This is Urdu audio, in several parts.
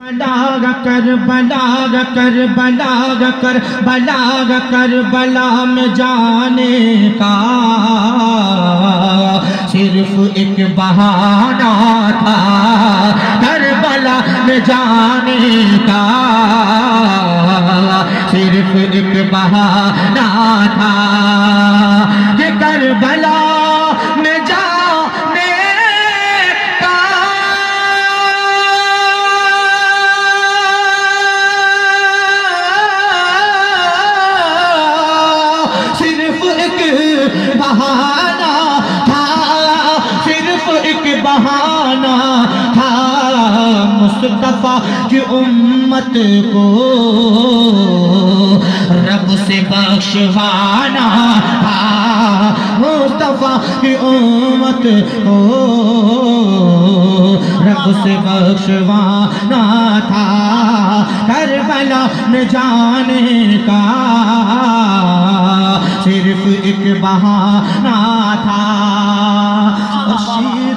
بلاغ کر بلاغ کر بلاغ کر بلاغ کر بلا میں جانے کا۔ صرف ایک بہانہ تھا، کربلا میں جانے کا۔ صرف ایک بہانہ تھا کہ کربلا میں ایک بہانہ تھا۔ مصطفیٰ کی امت کو رب سے بخشوانا تھا۔ مصطفیٰ کی امت کو رب سے بخشوانا تھا۔ کربلا میں جانے کا صرف ایک بہانہ تھا۔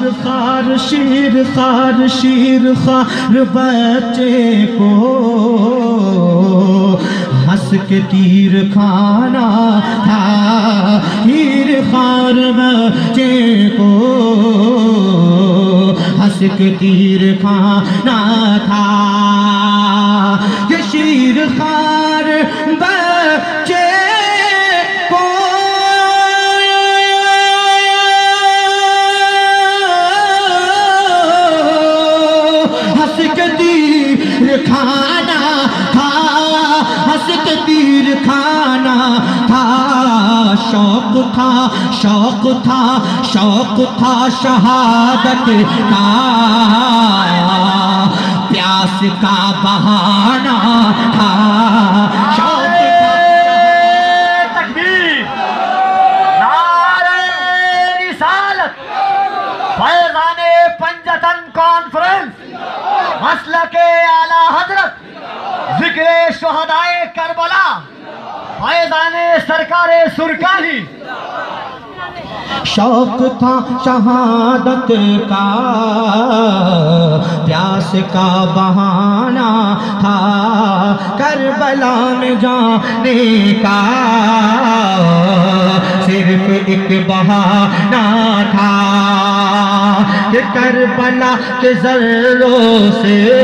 شیر خار شیر خار شیر خار بچے کو ہنس کے تیر کھانا تھا۔ تیر خار بچے کو ہنس کے تیر کھانا تھا۔ یہ شیر خار بچے شوق تھا شوق تھا شوق تھا شہادت کا۔ پیاس کا بہانہ تھا۔ شوق تھا۔ تکبیر۔ نعرہ رسالت۔ فیضان پنجتن کانفرنس مسلک اعلی حضرت۔ ذکر شہدائے کربلا۔ فیضان سرکار سرکاری۔ شوق تھا شہادت کا، پیاس کا بہانہ تھا، کربلا میں جانے کا۔ صرف ایک بہانہ تھا۔ کہ کربلا کے ذروں سے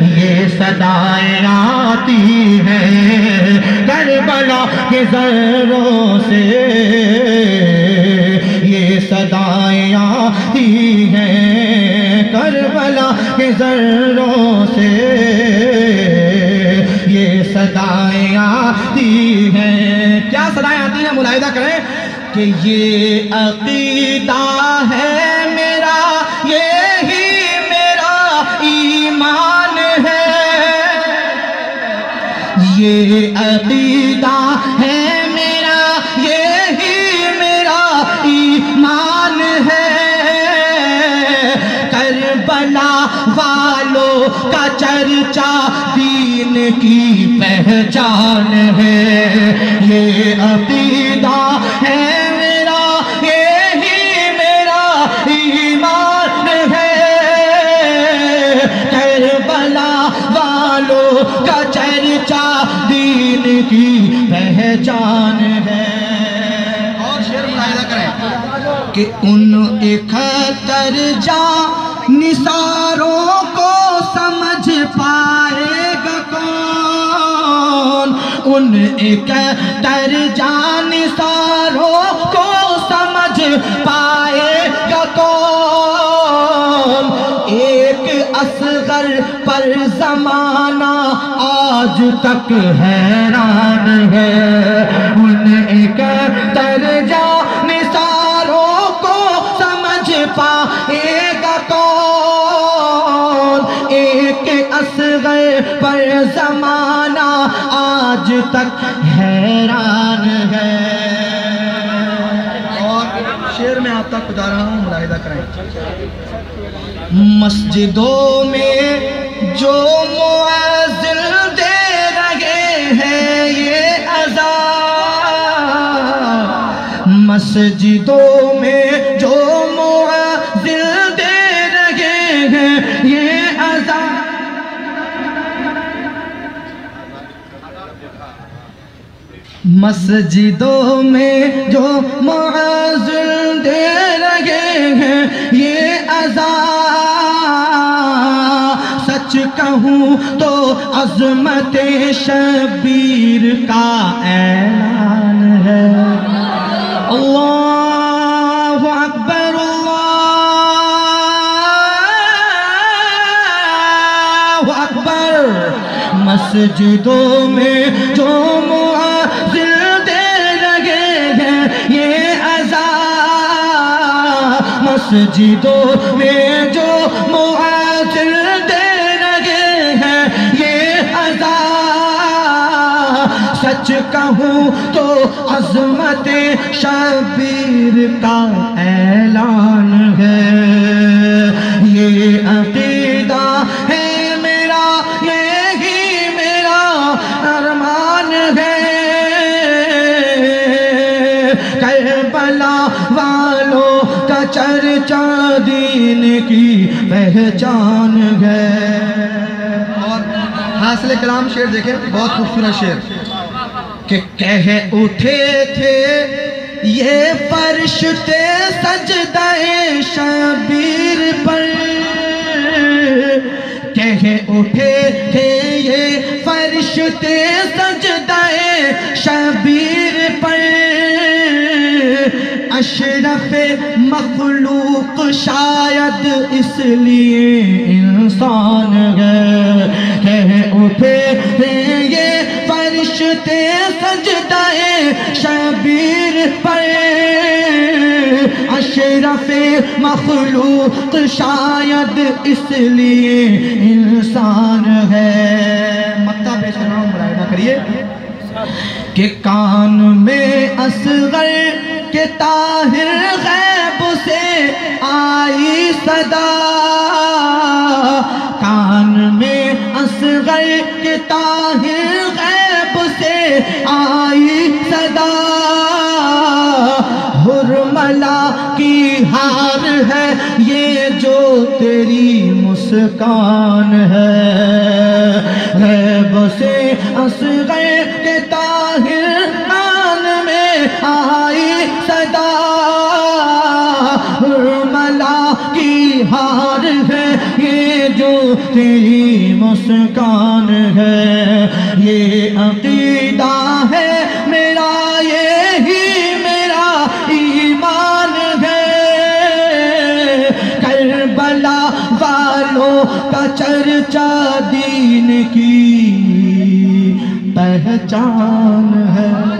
یہ صدائیں آتی ہیں۔ کربلا کے ذروں سے یہ صدائیں آتی ہیں۔ کربلا کے ذروں سے یہ صدائیں آتی ہیں۔ کیا صدائیں آتی ہیں؟ ملاحظہ کریں۔ کہ یہ عقیدہ ہے میرا، یہی میرا ایمان ہے۔ یہ عقیدہ ہے میرا، یہی میرا ایمان ہے۔ کربلا والوں کا چرچا دین کی پہچان ہے، یہ عقیدہ ہے میرا، یہی میرا ایمان ہے۔ کربلا والوں کا چرچا دین کی پہچان ہے۔ اور شیر ملاحظہ کریں کہ ان اکہتر جا نثاروں کو سمجھ پائے ان اکہتر جا کو سمجھ پائے گا کون؟ ایک اصغر پر زمانہ آج تک حیران ہے۔ ان اکہتر جا نثاروں کو سمجھ پائے گا کون؟ ایک اصغر پر زمانہ تک حیران ہے۔ اور شیر میں آپ تک بتا رہا ہوں ملاحظہ کریں۔ مسجدوں میں جو معذل دے رہے ہیں یہ عذاب۔ مسجدوں میں جو مسجدوں میں جو معذر دے رہے ہیں، یہ ازا سچ کہوں تو عظمت شبیر کا اعلان ہے۔ اللہ اکبر اللہ اکبر۔ مسجدوں میں جو مسجدوں میں جو معاذر دے لگے ہیں، یہ ازا سچ کہوں تو عظمت شبیر کا اعلان۔ چرچا دین کی پہچان ہے۔ اور حاصل کلام شعر دیکھیں، بہت خوبصورت شعر۔ کہ کہہ اٹھے تھے، یہ فرشتے سجدہ شبیر پر۔ کہہ اٹھے تھے، یہ فرشتے سجدہ شبیر اشرف مخلوق شاید اس لیے انسان ہے۔ کہہ اٹھے تھے یہ فرشتے سجدہ شبیر پر۔ اشرف مخلوق شاید اس لیے انسان ہے۔ مکہ پیش کرنا ہوں ملاحظہ کریے کہ کان میں اصغر کے طاہر غیب سے آئی صدا۔ کان میں اصغر کے طاہر غیب سے آئی صدا۔ حرملا کی ہار ہے یہ جو تیری مسکان ہے۔ یہ جو تیری مسکان ہے، یہ عقیدہ ہے، میرا یہی، میرا ایمان ہے۔ کربلا والوں کا چرچا دین کی پہچان ہے۔